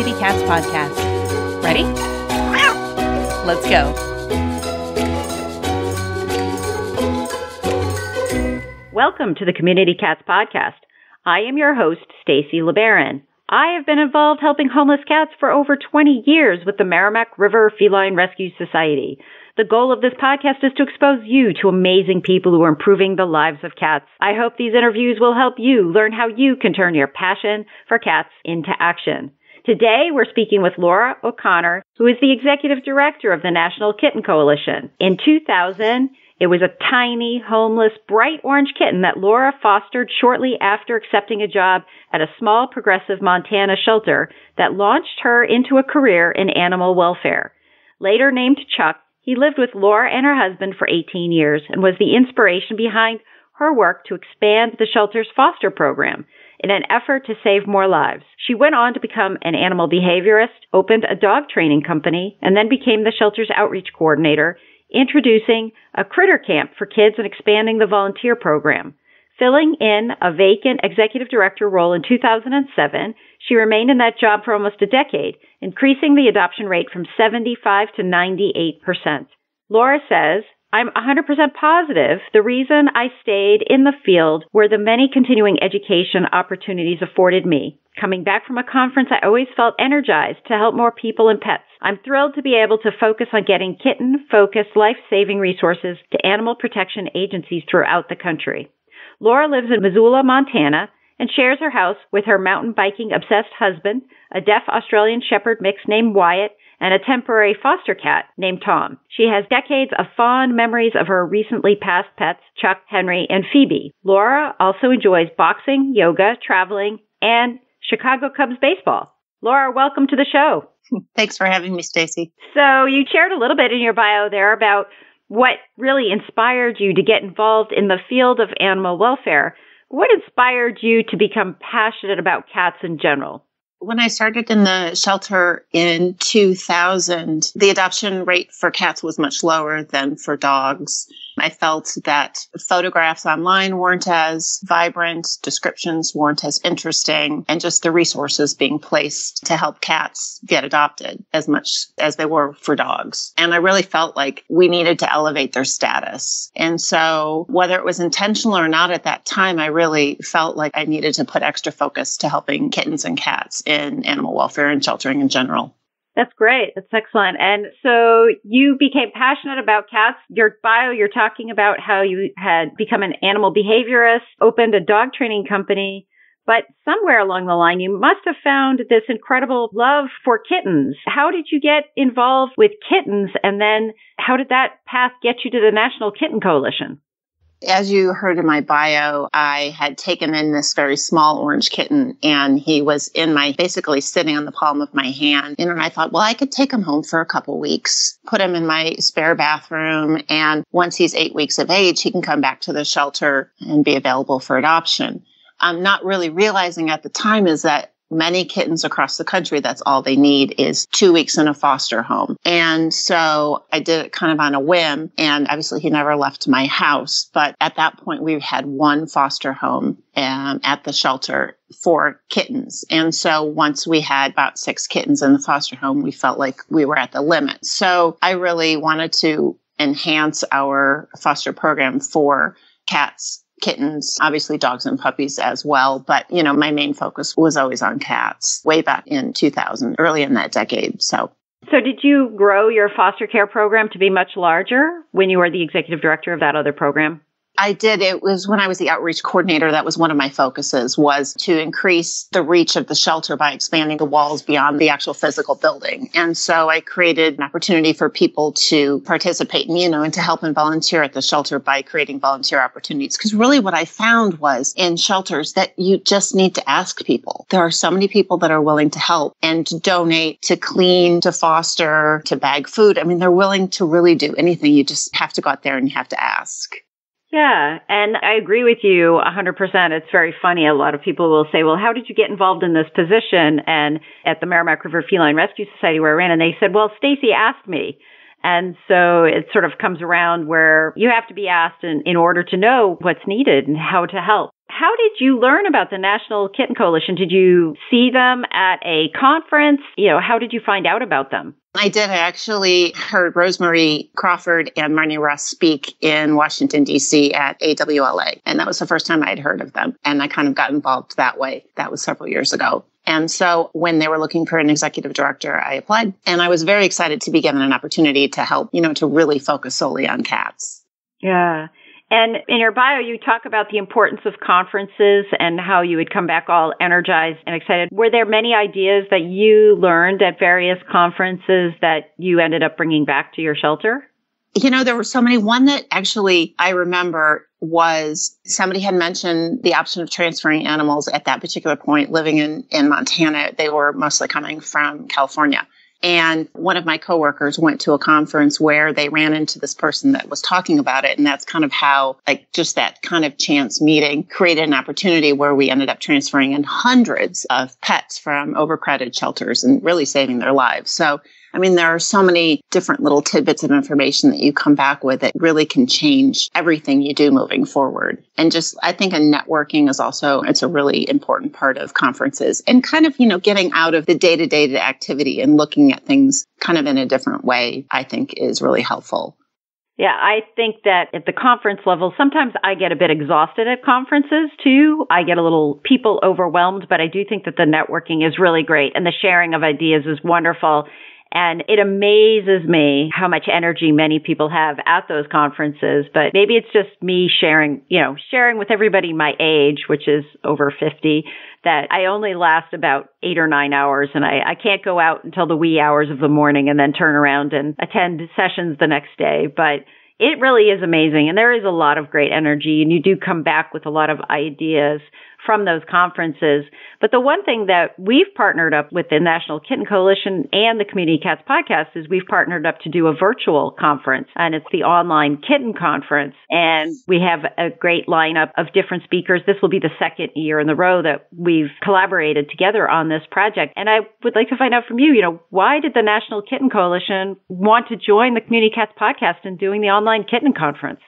Community Cats podcast. Ready? Let's go. Welcome to the Community Cats podcast. I am your host, Stacy LeBaron. I have been involved helping homeless cats for over 20 years with the Merrimack River Feline Rescue Society. The goal of this podcast is to expose you to amazing people who are improving the lives of cats. I hope these interviews will help you learn how you can turn your passion for cats into action. Today, we're speaking with Lora O'Connor, who is the executive director of the National Kitten Coalition. In 2000, it was a tiny, homeless, bright orange kitten that Lora fostered shortly after accepting a job at a small progressive Montana shelter that launched her into a career in animal welfare. Later named Chuck, he lived with Lora and her husband for 18 years and was the inspiration behind her work to expand the shelter's foster program in an effort to save more lives. She went on to become an animal behaviorist, opened a dog training company, and then became the shelter's outreach coordinator, introducing a critter camp for kids and expanding the volunteer program. Filling in a vacant executive director role in 2007, she remained in that job for almost a decade, increasing the adoption rate from 75 to 98%. Lora says, I'm 100% positive the reason I stayed in the field were the many continuing education opportunities afforded me. Coming back from a conference, I always felt energized to help more people and pets. I'm thrilled to be able to focus on getting kitten focused life saving resources to animal protection agencies throughout the country. Lora lives in Missoula, Montana, and shares her house with her mountain biking obsessed husband, a deaf Australian Shepherd mix named Wyatt, and a temporary foster cat named Tom. She has decades of fond memories of her recently passed pets, Chuck, Henry, and Phoebe. Lora also enjoys boxing, yoga, traveling, and Chicago Cubs baseball. Lora, welcome to the show. Thanks for having me, Stacy. So you shared a little bit in your bio there about what really inspired you to get involved in the field of animal welfare. What inspired you to become passionate about cats in general? When I started in the shelter in 2000, the adoption rate for cats was much lower than for dogs. I felt that photographs online weren't as vibrant, descriptions weren't as interesting, and just the resources being placed to help cats get adopted as much as they were for dogs. And I really felt like we needed to elevate their status. And so, whether it was intentional or not at that time, I really felt like I needed to put extra focus to helping kittens and cats in animal welfare and sheltering in general. That's great. That's excellent. And so you became passionate about cats. Your bio, you're talking about how you had become an animal behaviorist, opened a dog training company, but somewhere along the line, you must have found this incredible love for kittens. How did you get involved with kittens? And then how did that path get you to the National Kitten Coalition? As you heard in my bio, I had taken in this very small orange kitten and he was in my basically sitting on the palm of my hand. And I thought, well, I could take him home for a couple weeks, put him in my spare bathroom. And once he's eight weeks of age, he can come back to the shelter and be available for adoption. I'm not really realizing at the time is that many kittens across the country, that's all they need is two weeks in a foster home. And so I did it kind of on a whim. And obviously, he never left my house. But at that point, we had one foster home um, at the shelter for kittens. And so once we had about six kittens in the foster home, we felt like we were at the limit. So I really wanted to enhance our foster program for cats kittens, obviously dogs and puppies as well. But, you know, my main focus was always on cats way back in 2000, early in that decade. So. So, did you grow your foster care program to be much larger when you were the executive director of that other program? I did. It was when I was the outreach coordinator. That was one of my focuses was to increase the reach of the shelter by expanding the walls beyond the actual physical building. And so I created an opportunity for people to participate, you know, and to help and volunteer at the shelter by creating volunteer opportunities. Because really what I found was in shelters that you just need to ask people. There are so many people that are willing to help and to donate, to clean, to foster, to bag food. I mean, they're willing to really do anything. You just have to go out there and you have to ask. Yeah, and I agree with you 100%. It's very funny. A lot of people will say, well, how did you get involved in this position? And at the Merrimack River Feline Rescue Society where I ran, and they said, well, Stacy asked me. And so it sort of comes around where you have to be asked in, in order to know what's needed and how to help. How did you learn about the National Kitten Coalition? Did you see them at a conference? You know, how did you find out about them? I did. I actually heard Rosemary Crawford and Marnie Russ speak in Washington, D.C. at AWLA. And that was the first time I'd heard of them. And I kind of got involved that way. That was several years ago. And so when they were looking for an executive director, I applied and I was very excited to be given an opportunity to help, you know, to really focus solely on cats. Yeah. And in your bio, you talk about the importance of conferences and how you would come back all energized and excited. Were there many ideas that you learned at various conferences that you ended up bringing back to your shelter? You know, there were so many. One that actually I remember was somebody had mentioned the option of transferring animals at that particular point living in, in Montana. They were mostly coming from California. And one of my coworkers went to a conference where they ran into this person that was talking about it. And that's kind of how, like, just that kind of chance meeting created an opportunity where we ended up transferring in hundreds of pets from overcrowded shelters and really saving their lives. So I mean, there are so many different little tidbits of information that you come back with that really can change everything you do moving forward. And just, I think a networking is also, it's a really important part of conferences and kind of, you know, getting out of the day to day activity and looking at things kind of in a different way, I think is really helpful. Yeah, I think that at the conference level, sometimes I get a bit exhausted at conferences too. I get a little people overwhelmed, but I do think that the networking is really great and the sharing of ideas is wonderful. And it amazes me how much energy many people have at those conferences. But maybe it's just me sharing, you know, sharing with everybody my age, which is over 50, that I only last about eight or nine hours and I, I can't go out until the wee hours of the morning and then turn around and attend sessions the next day. But it really is amazing. And there is a lot of great energy and you do come back with a lot of ideas from those conferences. But the one thing that we've partnered up with the National Kitten Coalition and the Community Cats podcast is we've partnered up to do a virtual conference and it's the online kitten conference. And we have a great lineup of different speakers. This will be the second year in the row that we've collaborated together on this project. And I would like to find out from you, you know, why did the National Kitten Coalition want to join the Community Cats podcast in doing the online kitten conference?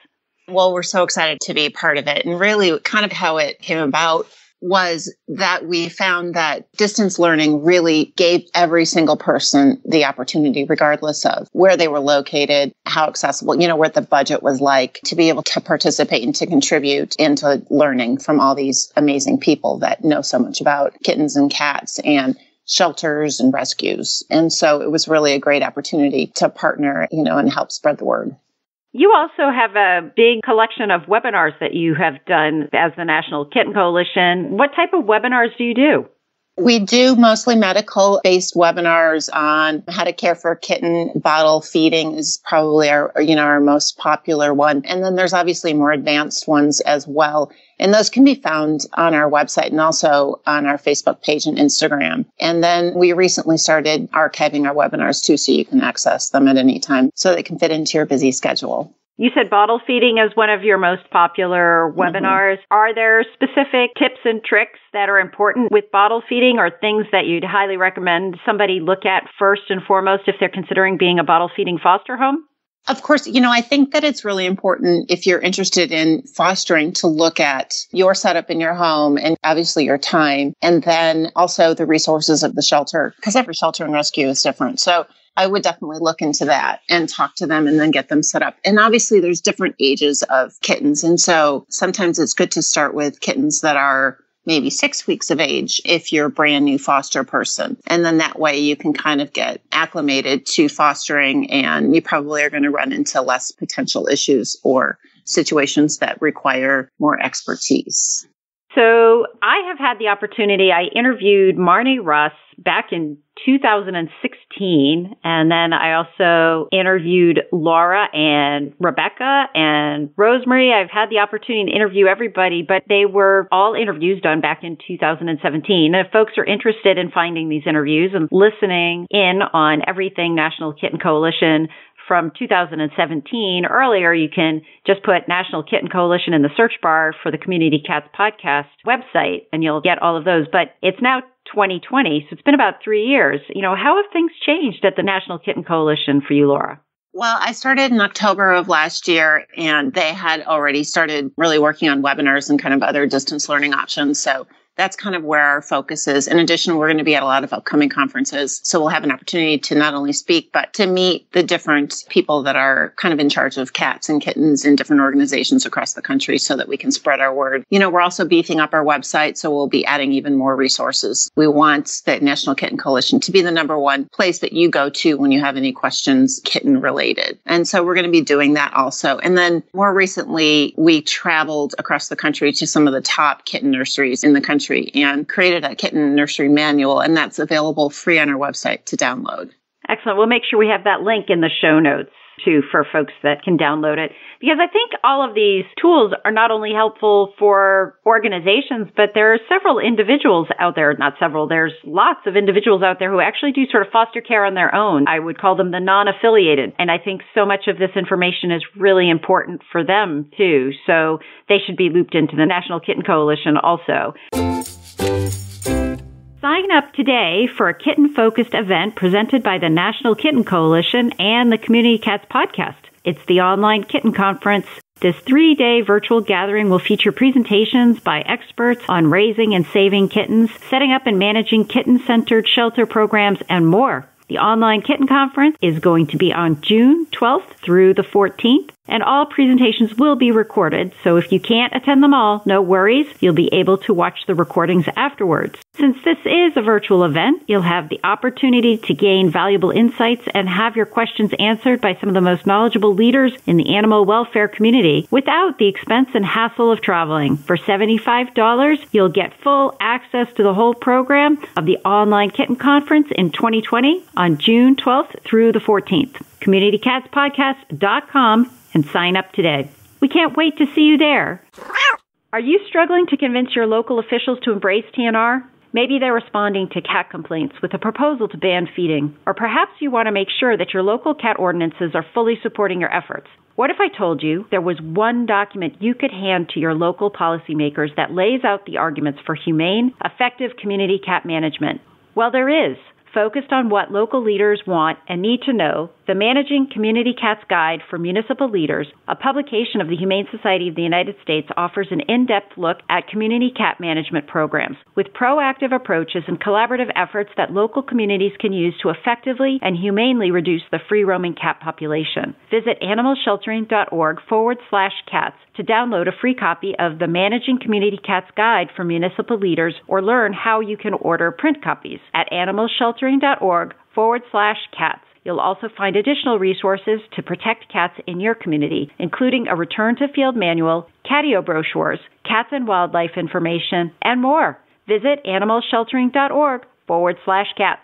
Well, we're so excited to be part of it. And really, kind of how it came about was that we found that distance learning really gave every single person the opportunity, regardless of where they were located, how accessible, you know, what the budget was like, to be able to participate and to contribute into learning from all these amazing people that know so much about kittens and cats and shelters and rescues. And so it was really a great opportunity to partner, you know, and help spread the word. You also have a big collection of webinars that you have done as the National Kitten Coalition. What type of webinars do you do? We do mostly medical based webinars on how to care for a kitten. Bottle feeding is probably our, you know, our most popular one. And then there's obviously more advanced ones as well. And those can be found on our website and also on our Facebook page and Instagram. And then we recently started archiving our webinars too, so you can access them at any time so they can fit into your busy schedule. You said bottle feeding is one of your most popular mm-hmm. webinars. Mm-hmm. Are there specific tips and tricks that are important with bottle feeding or things that you'd highly recommend somebody look at first and foremost if they're considering being a bottle feeding foster home? Of course, you know, I think that it's really important if you're interested in fostering to look at your setup in your home and obviously your time, and then also the resources of the shelter, because every shelter and rescue is different. So I would definitely look into that and talk to them and then get them set up. And obviously, there's different ages of kittens. And so sometimes it's good to start with kittens that are maybe six weeks of age if you're a brand new foster person. And then that way you can kind of get acclimated to fostering and you probably are going to run into less potential issues or situations that require more expertise. So I have had the opportunity, I interviewed Marnie Russ back in 2016. And then I also interviewed Laura and Rebecca and Rosemary. I've had the opportunity to interview everybody, but they were all interviews done back in 2017. And if folks are interested in finding these interviews and listening in on everything National Kitten Coalition, from 2017 earlier, you can just put National Kitten Coalition in the search bar for the Community Cats podcast website and you'll get all of those. But it's now 2020, so it's been about three years. You know, how have things changed at the National Kitten Coalition for you, Lora? Well, I started in October of last year and they had already started really working on webinars and kind of other distance learning options. So that's kind of where our focus is. In addition, we're going to be at a lot of upcoming conferences. So we'll have an opportunity to not only speak, but to meet the different people that are kind of in charge of cats and kittens in different organizations across the country so that we can spread our word. You know, we're also beefing up our website. So we'll be adding even more resources. We want the National Kitten Coalition to be the number one place that you go to when you have any questions kitten related. And so we're going to be doing that also. And then more recently, we traveled across the country to some of the top kitten nurseries in the country country and created a kitten nursery manual, and that's available free on our website to download. Excellent. We'll make sure we have that link in the show notes too for folks that can download it because I think all of these tools are not only helpful for organizations, but there are several individuals out there, not several, there's lots of individuals out there who actually do sort of foster care on their own. I would call them the non-affiliated. And I think so much of this information is really important for them too. So they should be looped into the National Kitten Coalition also. Sign up today for a kitten focused event presented by the National Kitten Coalition and the Community Cats podcast. It's the online kitten conference. This three day virtual gathering will feature presentations by experts on raising and saving kittens, setting up and managing kitten centered shelter programs, and more. The online kitten conference is going to be on June 12th through the 14th, and all presentations will be recorded. So if you can't attend them all, no worries. You'll be able to watch the recordings afterwards. Since this is a virtual event, you'll have the opportunity to gain valuable insights and have your questions answered by some of the most knowledgeable leaders in the animal welfare community without the expense and hassle of traveling. For $75, you'll get full access to the whole program of the online kitten conference in 2020 on June 12th through the 14th. CommunityCatsPodcast.com and sign up today. We can't wait to see you there. Are you struggling to convince your local officials to embrace TNR? Maybe they're responding to cat complaints with a proposal to ban feeding, or perhaps you want to make sure that your local cat ordinances are fully supporting your efforts. What if I told you there was one document you could hand to your local policymakers that lays out the arguments for humane, effective community cat management? Well, there is focused on what local leaders want and need to know, the Managing Community Cats Guide for Municipal Leaders, a publication of the Humane Society of the United States, offers an in depth look at community cat management programs with proactive approaches and collaborative efforts that local communities can use to effectively and humanely reduce the free roaming cat population. Visit animalsheltering.org forward slash cats to download a free copy of the Managing Community Cats Guide for Municipal Leaders or learn how you can order print copies at animalsheltering.org forward slash cats. You'll also find additional resources to protect cats in your community, including a return to field manual, catio brochures, cats and wildlife information, and more. Visit animalsheltering.org forward slash cats.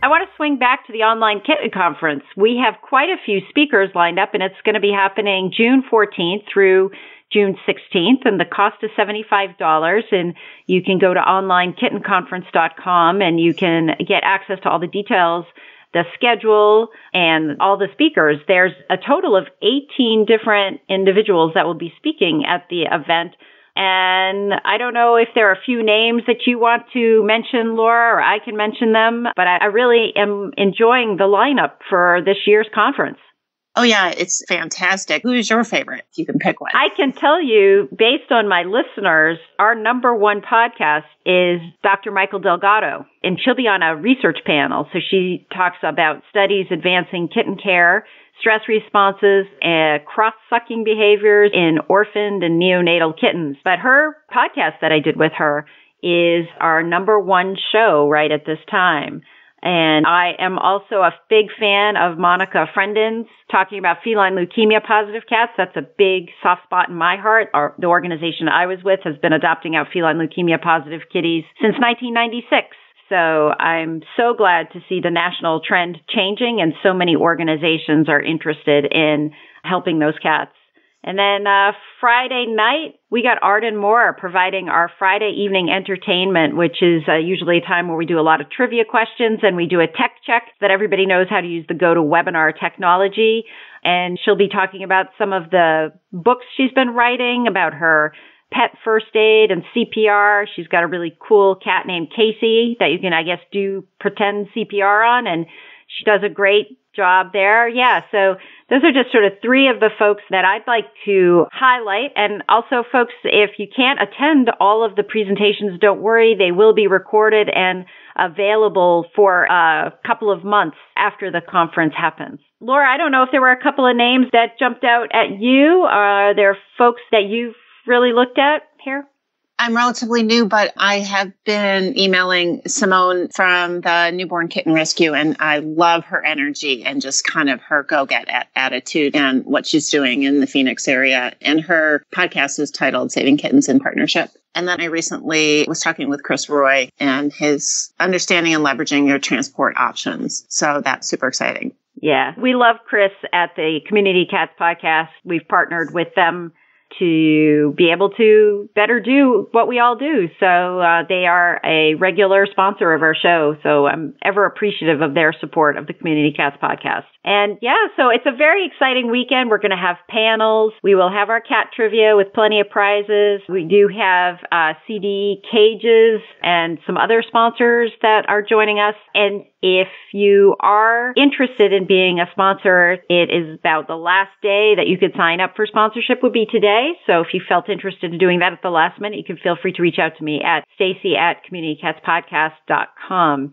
I want to swing back to the online kitten conference. We have quite a few speakers lined up, and it's going to be happening June 14th through June 16th, and the cost is $75. And you can go to onlinekittenconference.com and you can get access to all the details, the schedule, and all the speakers. There's a total of 18 different individuals that will be speaking at the event. And I don't know if there are a few names that you want to mention, Lora, or I can mention them, but I, I really am enjoying the lineup for this year's conference. Oh, yeah, it's fantastic. Who's your favorite? If you can pick one. I can tell you, based on my listeners, our number one podcast is Dr. Mikel Delgado, and she'll be on a research panel. So she talks about studies advancing kitten care, stress responses, and cross sucking behaviors in orphaned and neonatal kittens. But her podcast that I did with her is our number one show right at this time. And I am also a big fan of Monica Frenden's talking about feline leukemia positive cats. That's a big soft spot in my heart. Our, the organization I was with has been adopting out feline leukemia positive kitties since 1996. So I'm so glad to see the national trend changing and so many organizations are interested in helping those cats. And then uh, Friday night, we got Arden Moore providing our Friday evening entertainment, which is uh, usually a time where we do a lot of trivia questions and we do a tech check that everybody knows how to use the GoToWebinar technology. And she'll be talking about some of the books she's been writing about her pet first aid and CPR. She's got a really cool cat named Casey that you can, I guess, do pretend CPR on. And she does a great job there. Yeah. So those are just sort of three of the folks that I'd like to highlight. And also, folks, if you can't attend all of the presentations, don't worry. They will be recorded and available for a couple of months after the conference happens. Lora, I don't know if there were a couple of names that jumped out at you. Are there folks that you've really looked at here? I'm relatively new, but I have been emailing Simone from the Newborn Kitten Rescue, and I love her energy and just kind of her go get attitude and what she's doing in the Phoenix area. And her podcast is titled Saving Kittens in Partnership. And then I recently was talking with Chris Roy and his understanding and leveraging your transport options. So that's super exciting. Yeah, we love Chris at the Community Cats podcast. We've partnered with them to be able to better do what we all do. So uh, they are a regular sponsor of our show. So I'm ever appreciative of their support of the Community Cats podcast. And yeah, so it's a very exciting weekend. We're going to have panels. We will have our cat trivia with plenty of prizes. We do have uh, CD cages and some other sponsors that are joining us. And if you are interested in being a sponsor, it is about the last day that you could sign up for sponsorship would be today. So if you felt interested in doing that at the last minute, you can feel free to reach out to me at stacy at communitycatspodcast.com.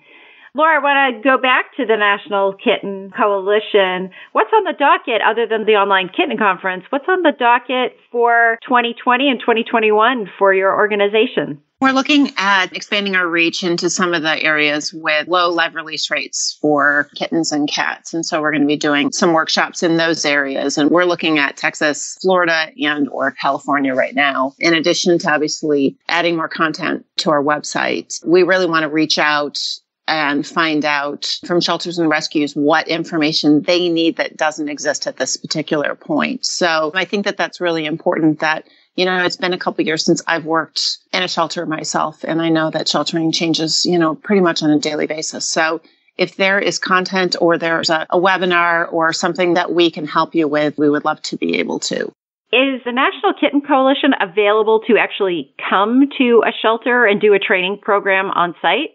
Lora, I want to go back to the National Kitten Coalition. What's on the docket other than the online kitten conference? What's on the docket for 2020 and 2021 for your organization? We're looking at expanding our reach into some of the areas with low live release rates for kittens and cats. And so we're going to be doing some workshops in those areas. And we're looking at Texas, Florida, and or California right now. In addition to obviously adding more content to our website, we really want to reach out and find out from shelters and rescues what information they need that doesn't exist at this particular point. So I think that that's really important that you know, it's been a couple years since I've worked in a shelter myself, and I know that sheltering changes, you know, pretty much on a daily basis. So if there is content or there's a, a webinar or something that we can help you with, we would love to be able to. Is the National Kitten Coalition available to actually come to a shelter and do a training program on site?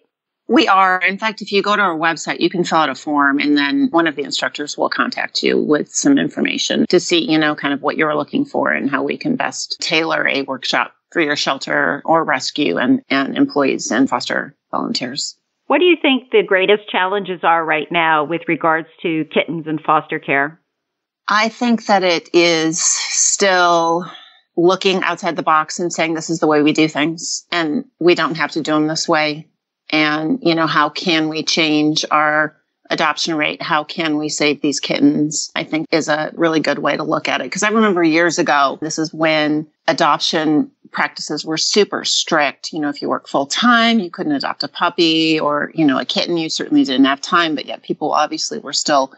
We are. In fact, if you go to our website, you can fill out a form and then one of the instructors will contact you with some information to see, you know, kind of what you're looking for and how we can best tailor a workshop for your shelter or rescue and, and employees and foster volunteers. What do you think the greatest challenges are right now with regards to kittens and foster care? I think that it is still looking outside the box and saying this is the way we do things and we don't have to do them this way and you know how can we change our adoption rate? How can we save these kittens? I think is a really good way to look at it. Because i remember years ago this is when adoption practices were super strict. You know if you work full time you couldn't adopt a puppy or you know a kitten. You certainly didn't have time but yet people obviously were still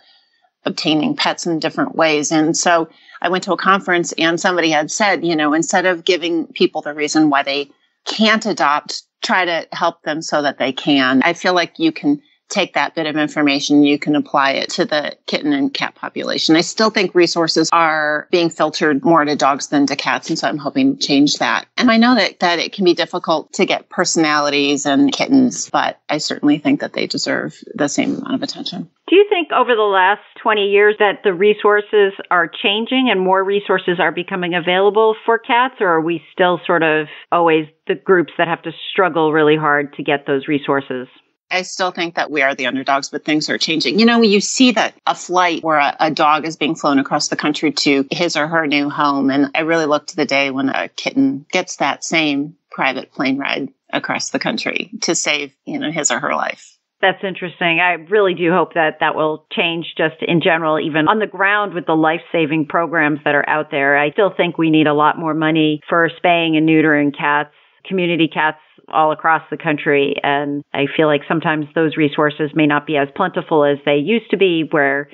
obtaining pets in different ways. And so i went to a conference and somebody had said you know instead of giving people the reason why they can't adopt try to help them so that they can. I feel like you can take that bit of information, you can apply it to the kitten and cat population. I still think resources are being filtered more to dogs than to cats. And so I'm hoping to change that. And I know that, that it can be difficult to get personalities and kittens, but I certainly think that they deserve the same amount of attention. Do you think over the last 20 years that the resources are changing and more resources are becoming available for cats, or are we still sort of always the groups that have to struggle really hard to get those resources? I still think that we are the underdogs, but things are changing. You know, you see that a flight where a, a, dog is being flown across the country to his or her new home, and I really look to the day when a kitten gets that same private plane ride across the country to save, you know, his or her life. That's interesting. I really do hope that that will change just in general, even on the ground with the life saving programs that are out there. I still think we need a lot more money for spaying and neutering cats, community cats all across the country. And I feel like sometimes those resources may not be as plentiful as they used to be, where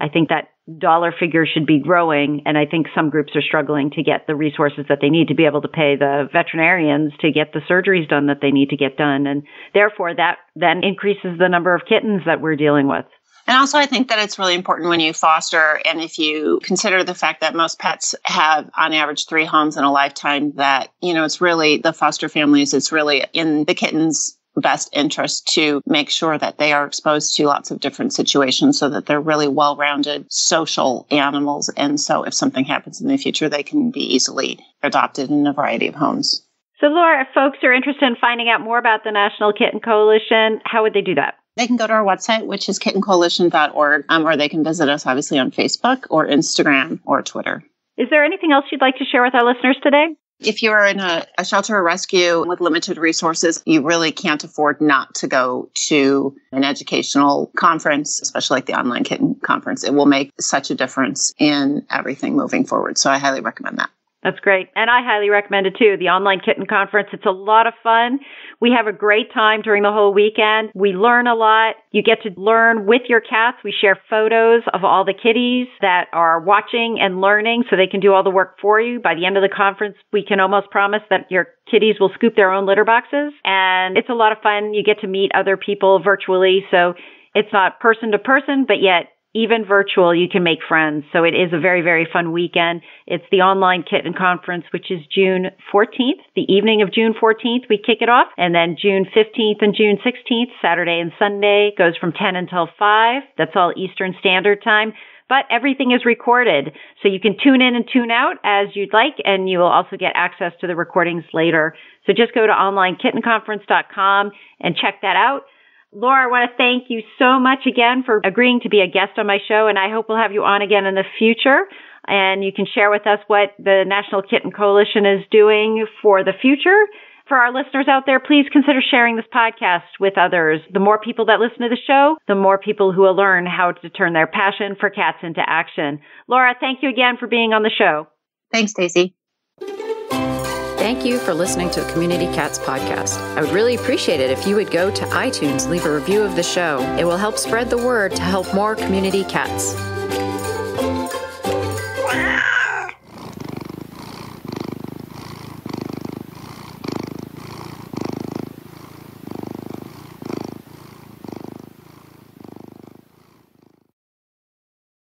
I think that dollar figure should be growing. And I think some groups are struggling to get the resources that they need to be able to pay the veterinarians to get the surgeries done that they need to get done. And therefore that then increases the number of kittens that we're dealing with. And also, I think that it's really important when you foster, and if you consider the fact that most pets have, on average, three homes in a lifetime, that, you know, it's really the foster families, it's really in the kittens' best interest to make sure that they are exposed to lots of different situations so that they're really well rounded social animals. And so if something happens in the future, they can be easily adopted in a variety of homes. So, Lora, if folks are interested in finding out more about the National Kitten Coalition, how would they do that? They can go to our website, which is kittencoalition.org, um, or they can visit us obviously on Facebook or Instagram or Twitter. Is there anything else you'd like to share with our listeners today? If you're in a, a, shelter or rescue with limited resources, you really can't afford not to go to an educational conference, especially like the online kitten conference. It will make such a difference in everything moving forward. So I highly recommend that. That's great. And I highly recommend it too. The online kitten conference. It's a lot of fun. We have a great time during the whole weekend. We learn a lot. You get to learn with your cats. We share photos of all the kitties that are watching and learning so they can do all the work for you. By the end of the conference, we can almost promise that your kitties will scoop their own litter boxes. And it's a lot of fun. You get to meet other people virtually. So it's not person to person, but yet even virtual, you can make friends. So it is a very, very fun weekend. It's the online kitten conference, which is June 14th, the evening of June 14th, we kick it off. And then June 15th and June 16th, Saturday and Sunday, goes from 10 until 5. That's all Eastern Standard Time. But everything is recorded. So you can tune in and tune out as you'd like, and you will also get access to the recordings later. So just go to onlinekittenconference.com and check that out. Lora, I want to thank you so much again for agreeing to be a guest on my show, and I hope we'll have you on again in the future. And you can share with us what the National Kitten Coalition is doing for the future. For our listeners out there, please consider sharing this podcast with others. The more people that listen to the show, the more people who will learn how to turn their passion for cats into action. Lora, thank you again for being on the show. Thanks, Stacy. Thank you for listening to the Community Cats podcast. I would really appreciate it if you would go to iTunes, leave a review of the show. It will help spread the word to help more community cats.